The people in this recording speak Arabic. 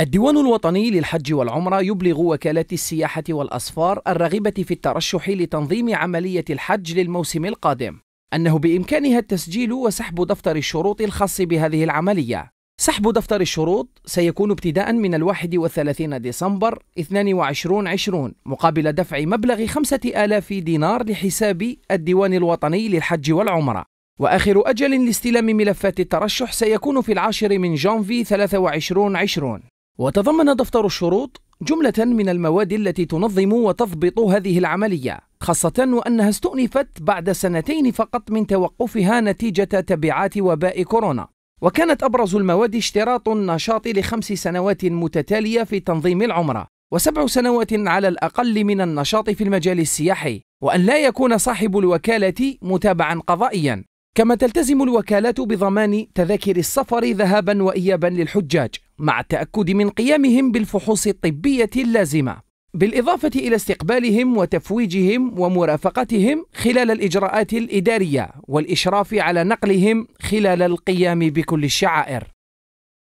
الديوان الوطني للحج والعمرة يبلغ وكالات السياحة والأسفار الراغبة في الترشح لتنظيم عملية الحج للموسم القادم أنه بإمكانها التسجيل وسحب دفتر الشروط الخاص بهذه العملية. سحب دفتر الشروط سيكون ابتداء من الواحد والثلاثين ديسمبر 22 عشرون مقابل دفع مبلغ خمسة آلاف دينار لحساب الديوان الوطني للحج والعمرة. وآخر أجل لاستلام ملفات الترشح سيكون في العاشر من جانفي 23 عشرون. وتضمن دفتر الشروط جملة من المواد التي تنظم وتضبط هذه العملية خاصة وأنها استؤنفت بعد سنتين فقط من توقفها نتيجة تبعات وباء كورونا. وكانت أبرز المواد اشتراط النشاط لخمس سنوات متتالية في تنظيم العمرة وسبع سنوات على الأقل من النشاط في المجال السياحي وأن لا يكون صاحب الوكالة متابعا قضائيا. كما تلتزم الوكالات بضمان تذاكر السفر ذهابا وإيابا للحجاج. مع التأكد من قيامهم بالفحوص الطبية اللازمة بالإضافة إلى استقبالهم وتفويجهم ومرافقتهم خلال الإجراءات الإدارية والإشراف على نقلهم خلال القيام بكل الشعائر.